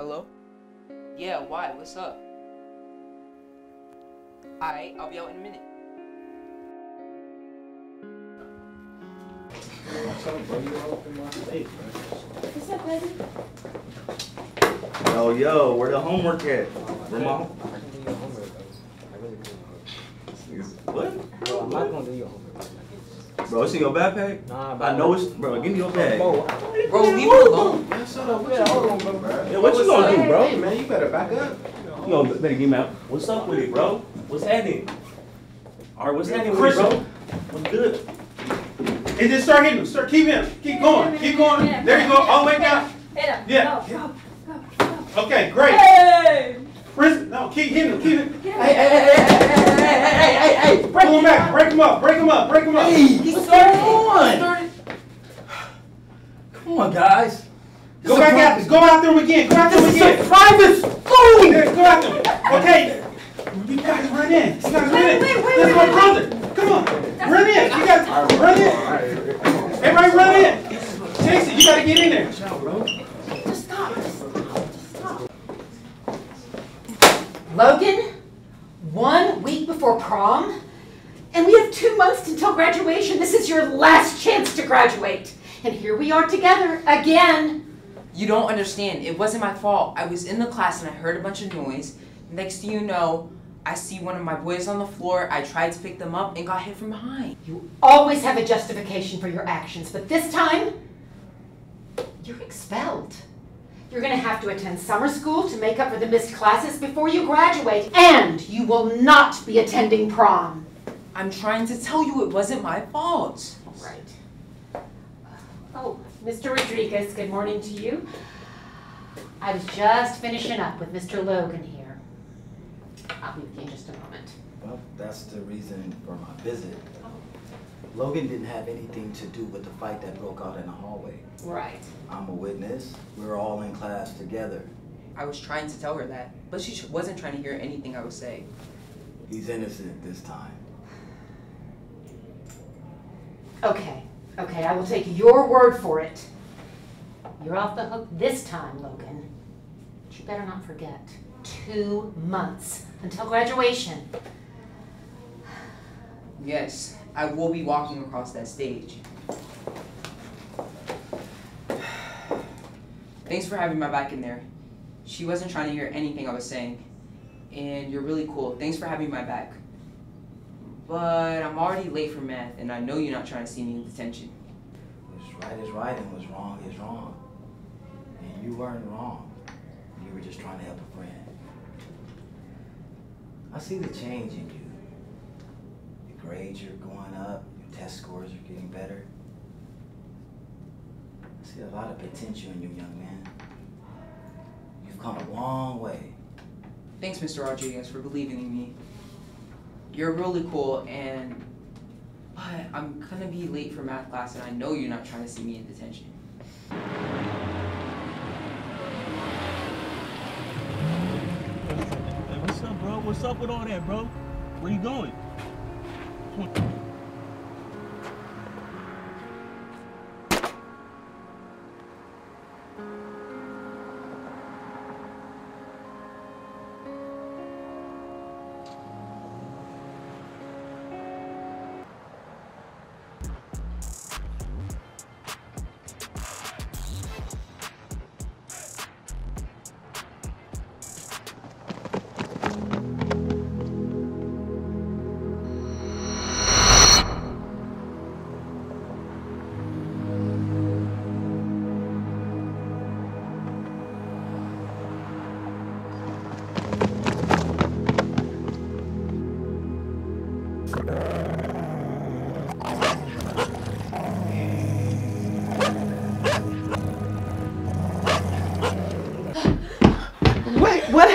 Hello? Yeah, why? What's up? Alright, I'll be out in a minute. What's up, baby? Yo, yo, where the homework at? Where my home- What? Bro, I'm not gonna do your homework. Bro, it's in your backpack? Nah, bro. I know it's, bro, give me your bag. Bro, Bro, leave me alone. Man, shut up. What you doing, bro? Yeah, what you gonna do, Hey, bro? man, you better back up. You gonna better give me out. What's up with it, bro? What's happening? Alright, what's happening with it, bro? What's good? And just start hitting them. Start keep him. Keep going. Keep going. There you go. All the way down. Hit him. Yeah. Go, go, go, go. Okay, great. Hey! Prison. No, keep hitting them. Keep it. Him. hey, hey, hey, hey, hey, hey, hey, hey, hey, Pull them back. Break them up. Break them up. Break them up. Hey, he's What's going on? on. Come on, guys. Go back out. Go after them again. Go after them This is a again. private school. Yeah, go after them. Okay. You guys run in. You guys run in. Wait, wait, wait, That's my wait. brother. Come on. Run in. You guys run in. Everybody run in. Jason, you gotta get in there. Just stop. Just stop. Logan, one week before prom, and we have two months until graduation. This is your last chance to graduate. And here we are together again. You don't understand. It wasn't my fault. I was in the class and I heard a bunch of noise. Next thing you know, I see one of my boys on the floor. I tried to pick them up and got hit from behind. You always have a justification for your actions, but this time, you're expelled. You're gonna have to attend summer school to make up for the missed classes before you graduate, and you will not be attending prom. I'm trying to tell you it wasn't my fault. Right. Oh, Mr. Rodriguez, good morning to you. I was just finishing up with Mr. Logan here. I'll be with you in just a moment. Well, that's the reason for my visit. Logan didn't have anything to do with the fight that broke out in the hallway. Right. I'm a witness. We're all in class together. I was trying to tell her that, but she wasn't trying to hear anything I was saying. He's innocent this time. Okay, okay, I will take your word for it. You're off the hook this time, Logan. But you better not forget, two months until graduation. Yes, I will be walking across that stage. Thanks for having my back in there. She wasn't trying to hear anything I was saying. And you're really cool. Thanks for having my back. But I'm already late for math, and I know you're not trying to see me in detention. What's right is right and what's wrong is wrong. And you weren't wrong. You were just trying to help a friend. I see the change in you. Your grades are going up, your test scores are getting better. I see a lot of potential in you, young man. You've come a long way. Thanks, Mr. Rodriguez, for believing in me. You're really cool, and but I'm gonna be late for math class, and I know you're not trying to see me in detention. Hey, what's up, bro? What's up with all that, bro? Where you going?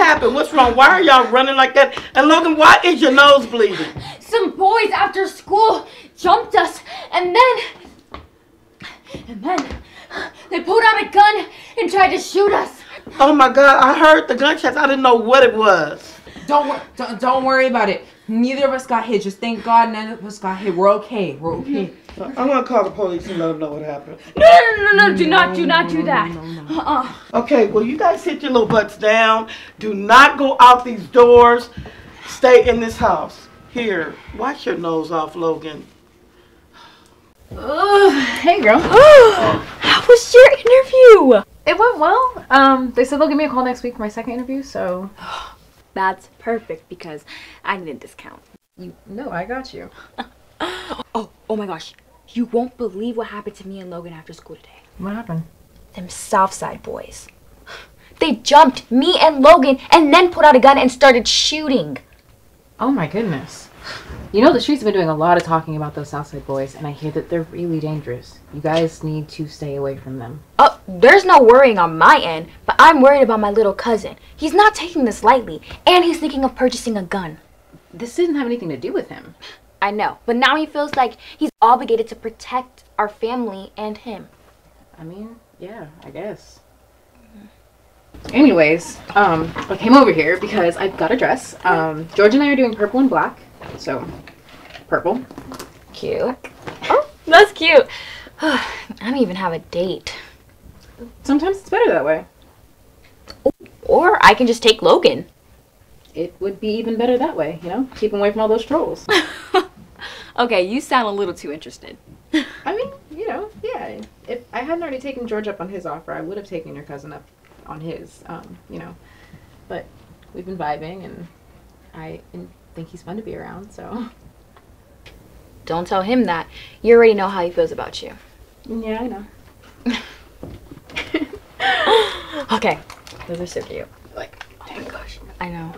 Happened? What's wrong? Why are y'all running like that? And Logan, why is your nose bleeding? Some boys after school jumped us, and then, and then, they pulled out a gun and tried to shoot us. Oh my God, I heard the gunshots. I didn't know what it was. Don't, wor- don't don't worry about it. Neither of us got hit. Just thank God none of us got hit. We're okay. We're okay. I'm gonna call the police and let them know what happened. No, no, no, no, no, do not, do not do that. Uh-uh. Okay, well, you guys sit your little butts down. Do not go out these doors. Stay in this house. Here, wash your nose off, Logan. hey, girl. How was your interview? It went well. Um, they said they'll give me a call next week for my second interview, so. That's perfect because I need a discount. You no, I got you. Oh, oh my gosh. You won't believe what happened to me and Logan after school today. What happened? Them Southside boys. They jumped me and Logan and then put out a gun and started shooting. Oh my goodness. You know the streets have been doing a lot of talking about those Southside boys, and I hear that they're really dangerous. You guys need to stay away from them. Oh, there's no worrying on my end, but I'm worried about my little cousin. He's not taking this lightly, and he's thinking of purchasing a gun. This didn't have anything to do with him. I know, but now he feels like he's obligated to protect our family and him. I mean, yeah, I guess. Anyways, um, I came over here because I've got a dress. Um, George and I are doing purple and black, so purple. Cute. Oh, that's cute. I don't even have a date. Sometimes it's better that way. Or I can just take Logan. It would be even better that way, you know? Keep him away from all those trolls. Okay, you sound a little too interested. I mean, you know, yeah. If I hadn't already taken George up on his offer, I would have taken your cousin up on his, um, you know. But we've been vibing, and I think he's fun to be around, so. Don't tell him that. You already know how he feels about you. Yeah, I know. Okay, those are so cute. Like, Oh my gosh, I know.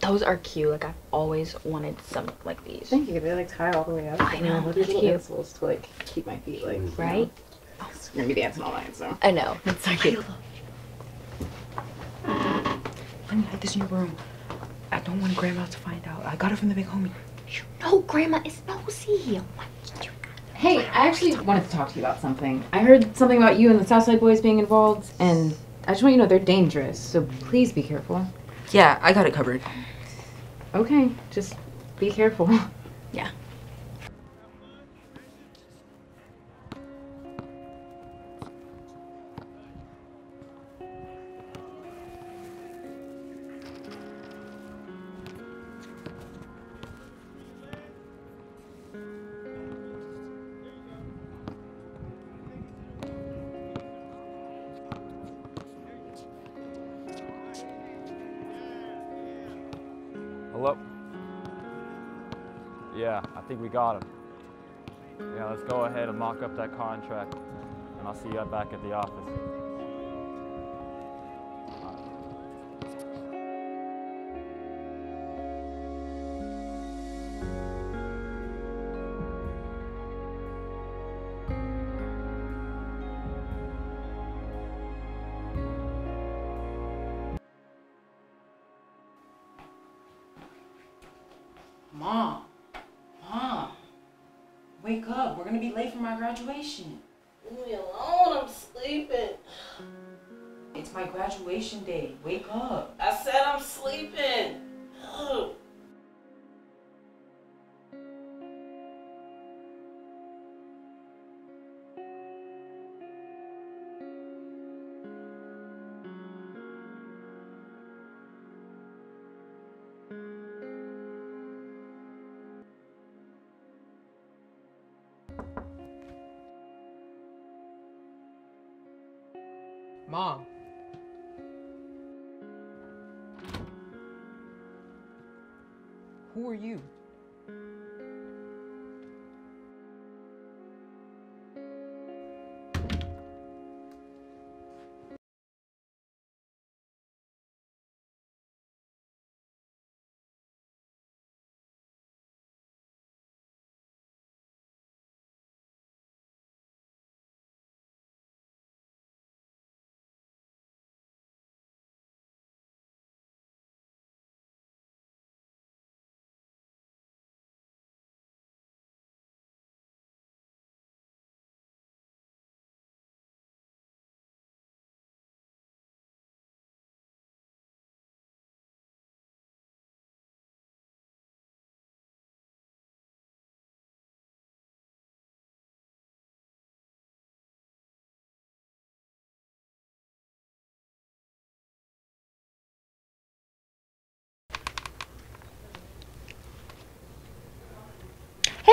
Those are cute. Like I've always wanted some like these. thank you. They like tie all the way up. I know, with these it's little cute. insoles to like keep my feet like you know. Right? You're gonna be dancing all night, so. I know. It's so cute. Let me hide this in your room. I don't want grandma to find out. I got it from the big homie. No, Grandma is nosy. My Hey, I actually wanted to talk to you about something. I heard something about you and the Southside Boys being involved, and I just want you to know they're dangerous, so please be careful. Yeah, I got it covered. Okay, just be careful. Yeah. Hello? Yeah, I think we got him. Yeah, let's go ahead and mock up that contract, and I'll see you back at the office. Mom, mom, wake up. We're gonna be late for my graduation. Leave me alone, I'm sleeping. It's my graduation day. Wake up. I said I'm sleeping. Mom. Who are you?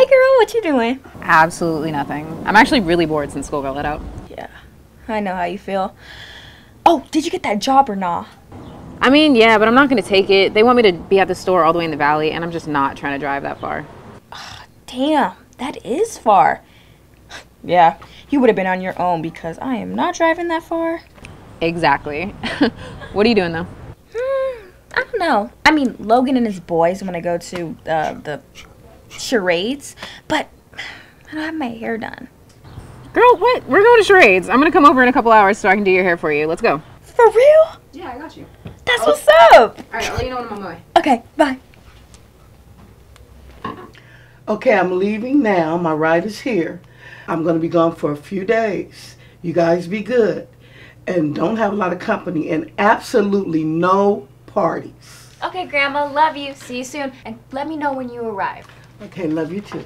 Hey girl, what you doing? Absolutely nothing. I'm actually really bored since school got let out. Yeah, I know how you feel. Oh, did you get that job or nah? I mean, yeah, but I'm not gonna take it. They want me to be at the store all the way in the valley, and I'm just not trying to drive that far. Oh, Damn, that is far. Yeah, you would have been on your own because I am not driving that far. Exactly. what are you doing though? Hmm, I don't know. I mean, Logan and his boys want to go to uh, the charades, but I don't have my hair done. Girl, what? We're going to charades. I'm gonna come over in a couple hours so I can do your hair for you. Let's go. For real? Yeah, I got you. That's oh. what's up. All right, I'll let you know when I'm on my way. Okay, bye. Okay, I'm leaving now. My ride is here. I'm going to be gone for a few days. You guys be good. And don't have a lot of company and absolutely no parties. Okay, Grandma, love you. See you soon. And let me know when you arrive. Okay, love you too.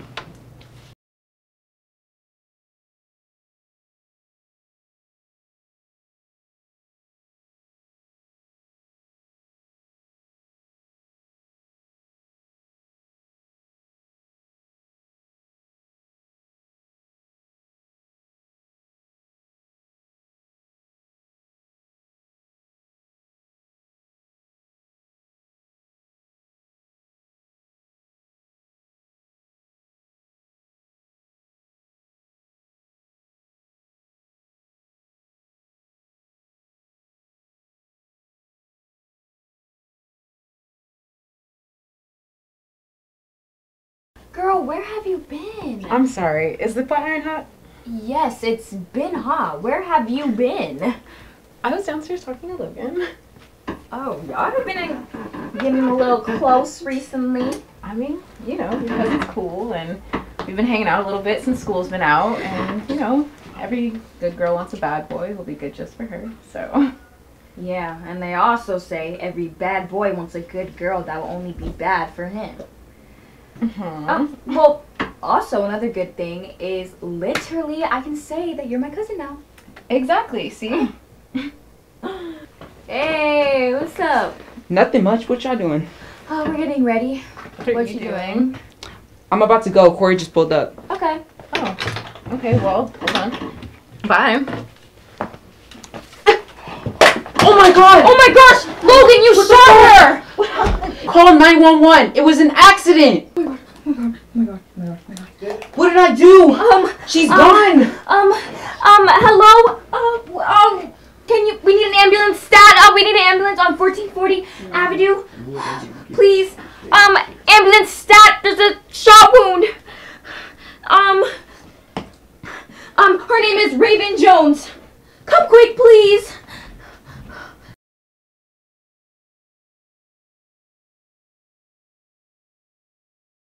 Girl, where have you been? I'm sorry. Is the flat iron hot? Yes, it's been hot. Where have you been? I was downstairs talking to Logan. Oh, y'all have been getting a little close recently. I mean, you know, because it's cool and we've been hanging out a little bit since school's been out and, you know, every good girl wants a bad boy who'll be good just for her. So, Yeah, and they also say every bad boy wants a good girl that will only be bad for him. Um, well, also another good thing is literally I can say that you're my cousin now. exactly. See? Hey, what's up? Nothing much. What y'all doing? Oh, we're getting ready. are What you you doing? I'm about to go. Corey just pulled up. Okay. Oh. Okay, well, hold on. Bye. Oh my god! Oh my gosh, Logan, you shot her! Call 911. It was an accident. What did I do? Um, She's um, gone. Um, um,